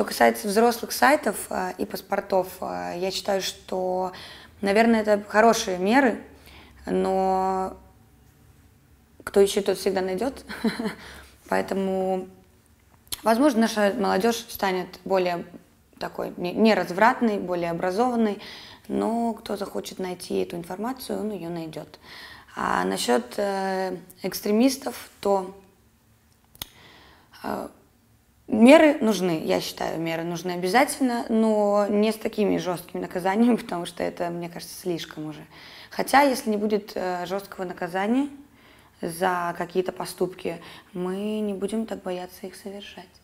Что касается взрослых сайтов э, и паспортов, э, я считаю, что, наверное, это хорошие меры, но кто ищет, тот всегда найдет. Поэтому, возможно, наша молодежь станет более такой неразвратной, более образованной, но кто захочет найти эту информацию, он ее найдет. А насчет э, экстремистов, то э, меры нужны, я считаю, меры нужны обязательно, но не с такими жесткими наказаниями, потому что это, мне кажется, слишком уже. Хотя, если не будет э, жесткого наказания за какие-то поступки, мы не будем так бояться их совершать.